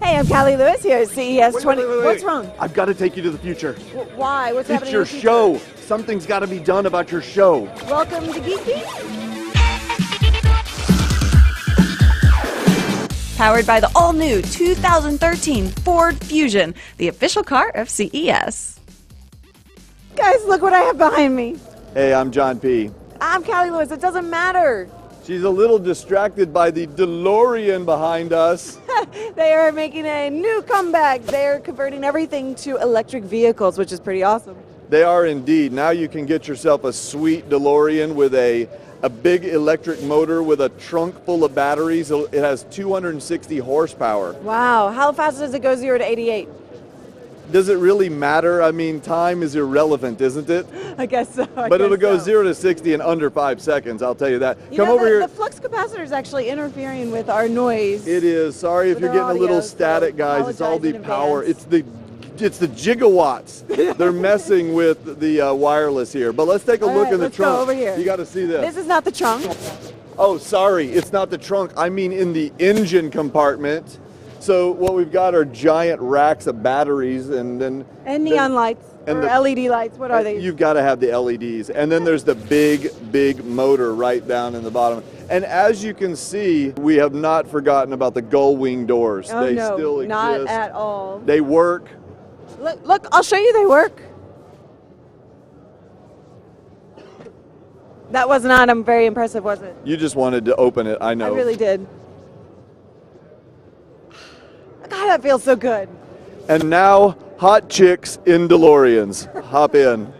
Hey, I'm Callie Lewis here at CES Wait, 20. wait, wait. What's wrong? I've got to take you to the future. W- Why? What's It's happening? It's your show. Something's got to be done about your show. Welcome to Geek Beat. Powered by the all new 2013 Ford Fusion, the official car of CES. Guys, look what I have behind me. Hey, I'm John P. I'm Callie Lewis. It doesn't matter. She's a little distracted by the DeLorean behind us. They are making a new comeback. They're converting everything to electric vehicles, which is pretty awesome. They are indeed. Now you can get yourself a sweet DeLorean with a a big electric motor with a trunk full of batteries. It has 260 horsepower. Wow. How fast does it go 0 to 88? Does it really matter? I mean, time is irrelevant, isn't it? I guess so. I But it'll go so. 0 to 60 in under 5 seconds, I'll tell you that. You Come know, over the, here. The flux capacitor is actually interfering with our noise. It is. Sorry if you're our getting a little audio, so static, guys. It's all the power. advance. It's the it's the gigawatts. They're messing with the uh, wireless here. But let's take a All look right, in the let's go over here. You got to see this. This is not the trunk. Oh, sorry. It's not the trunk. I mean in the engine compartment. So what we've got are giant racks of batteries and then And neon then- lights. and or the- LED lights. What are they? You've got to have the LEDs. And then there's the big, big motor right down in the bottom. And as you can see, we have not forgotten about the gull wing doors. oh they no, still exist. not at all. They work. Look, look, I'll show you they work. That was not um, very impressive, was it? You just wanted to open it, I know. I really did. God, that feels so good. And now, hot chicks in DeLoreans. Hop in.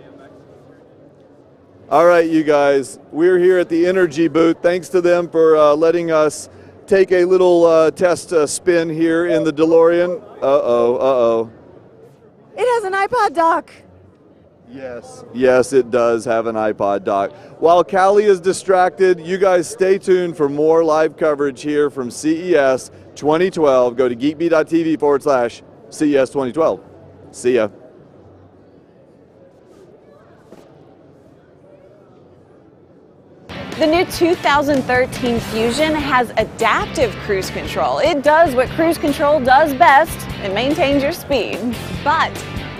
All right, you guys, we're here at the Energy booth. Thanks to them for uh, letting us take a little uh, test uh, spin here in the DeLorean. Uh oh, uh oh. It has an iPod dock. Yes. Yes, it does have an iPod dock. While Callie is distracted, you guys stay tuned for more live coverage here from CES 2012. Go to geekbeat.tv forward slash CES 2012. See ya. The new 2013 Fusion has adaptive cruise control. It does what cruise control does best it maintains your speed. But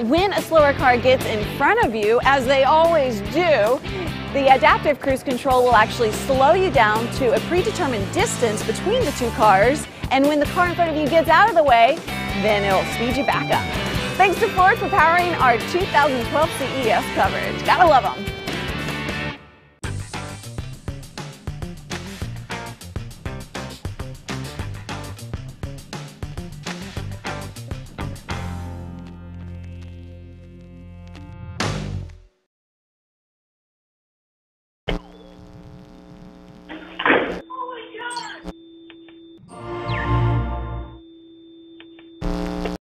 when a slower car gets in front of you, as they always do, the adaptive cruise control will actually slow you down to a predetermined distance between the two cars. And when the car in front of you gets out of the way, then it'll speed you back up. Thanks to Ford for powering our 2012 CES coverage. Gotta love them.